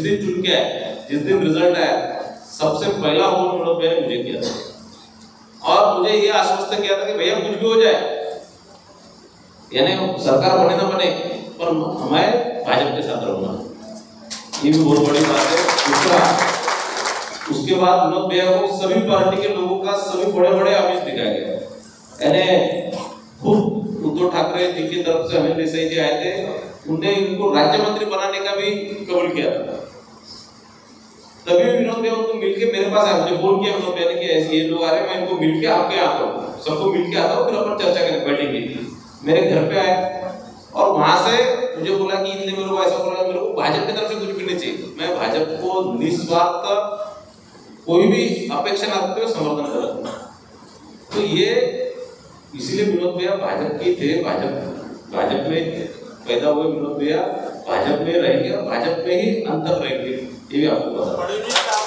दिन चुन के आए। जिस दिन रिज़ल्ट आया, सबसे पहला फ़ोन विनोद भैया ने मुझे किया था। और मुझे ये आश्वस्त किया था कि भैया कुछ भी हो जाए। यानी सरकार बने ना बने, पर हमें भाजपा के साथ रहूँगा। ये भी बहुत बड़ी बात है। दूसरा उसके बाद विनोद भैया को सभी पार्टी के लोगों का सभी बड़े बड़े आमिष दिखाया गया। यानी खुद उद्धव ठाकरे जी की तरफ़ से अमित देसाई जी आए थे। उनने इनको राज्य मंत्री बनाने का भी कबूल किया था। तभी विनोद भैया उनको मिलके मेरे पास आए, मुझे फ़ोन किया विनोद भैया ने कि ऐसे ये लोग आ रहे हैं, मैं इनको मिलके आपके यहाँ आता हूँ। सबको मिलके आता हूँ, फिर अपन चर्चा करें बैठेंगे मेरे घर पे आए और वहाँ से मुझे बोला कि इनने मेरे को ऐसा बोला, मेरे को भाजपा की तरफ़ से कुछ भी नहीं चाहिए। मैं भाजपा को निस्वार्थ कोई भी अपेक्षा न रखते समर्थन करता हूँ। तो ये इसीलिए विनोद भैया भाजपा के थे, भाजपा भाजपा में पैदा हुए विनोद भैया। भाजप में रहेंगे और भाजपा में ही अंतर रहेंगे ये भी आपको पता बड़े